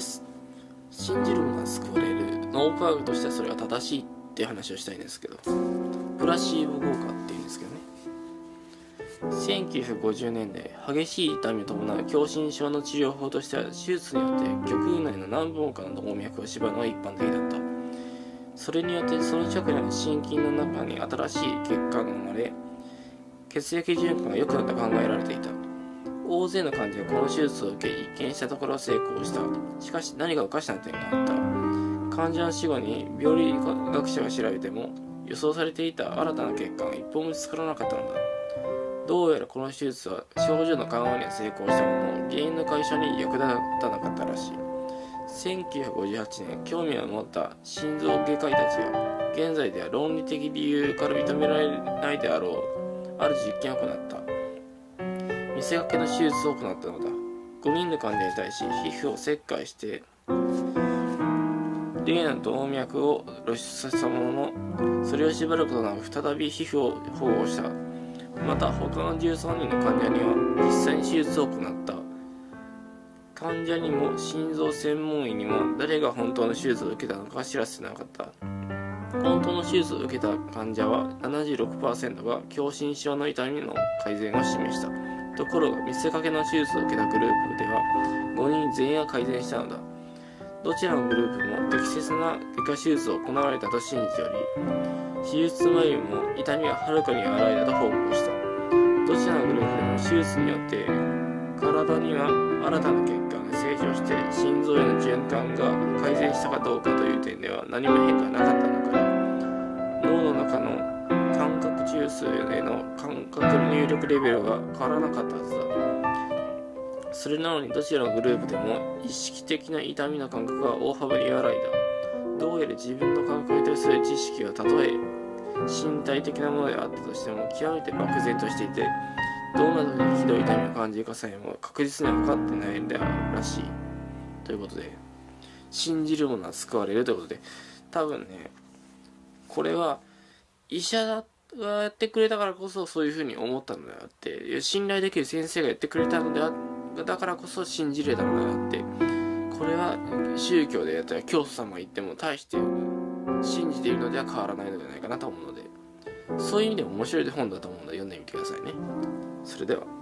です。信じるものは救われる脳科学としてはそれが正しいっていう話をしたいんですけどプラシーボ効果っていうんですけどね。1950年代激しい痛みを伴う狭心症の治療法としては手術によって極右内の何本かの動脈を縛るのが一般的だった。それによってその直後の心筋の中に新しい血管が生まれ血液循環が良くなったと考えられていた。大勢の患者がこの手術を受け一見したところ成功した。しかし何かおかしな点があった。患者の死後に病理学者が調べても予想されていた新たな血管が一本も見つからなかったのだ。どうやらこの手術は症状の緩和には成功したものの原因の解消に役立たなかったらしい。1958年興味を持った。心臓外科医たちは現在では論理的理由から認められないであろう。ある実験を行った。せかけの手術を行ったのだ。5人の患者に対し皮膚を切開して例の動脈を露出させたもののそれを縛ることなく再び皮膚を保護した。また他の13人の患者には実際に手術を行った。患者にも心臓専門医にも誰が本当の手術を受けたのか知らせてなかった。本当の手術を受けた患者は76%が狭心症の痛みの改善を示した。ところが見せかけの手術を受けたグループでは5人全員が改善したのだ。どちらのグループも適切な外科手術を行われたと信じており手術前よりも痛みがはるかに和らいだと報告した。どちらのグループでも手術によって体には新たな血管が成長して心臓への循環が改善したかどうかという点では何も変化がなかったのか。脳の中の覚中枢への感覚の入力レベルが変わらなかったはずだそれなのにどちらのグループでも意識的な痛みの感覚が大幅に和らいだ。どうやら自分の感覚に対する。知識はたとえ身体的なものであったとしても極めて漠然としていてどんな時にひどい痛みを感じるかさえも確実には分かってないんだらしい。ということで信じるものは救われるということで多分ねこれは医者だがやってくれたからこそそういうふうに思ったのであって信頼できる先生がやってくれたのであだからこそ信じれたのであってこれは宗教でやったら教祖様が言っても大して信じているのでは変わらないのではないかなと思うのでそういう意味でも面白い本だと思うので読んでみてくださいね。それでは。